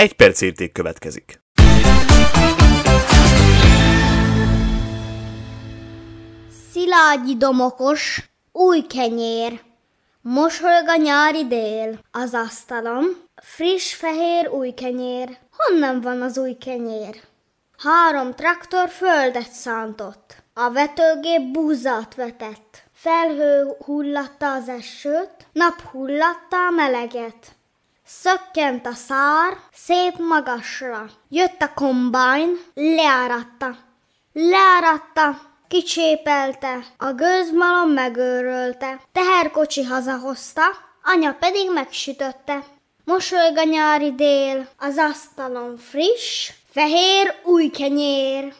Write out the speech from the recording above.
Egy perc érték következik. Szilágyi domokos, új kenyér. Mosolyog a nyári dél az asztalom, friss fehér új kenyér. Honnan van az új kenyér? Három traktor földet szántott, a vetőgép búzát vetett. Felhő hullatta az esőt, nap hullatta a meleget. Szökkent a szár, szép magasra. Jött a kombány, leáratta. Leáratta, kicsépelte, a gőzmalom megőrölte, teherkocsi hazahozta, anya pedig megsütötte. Mosolyg a nyári dél, az asztalon friss, fehér új kenyér.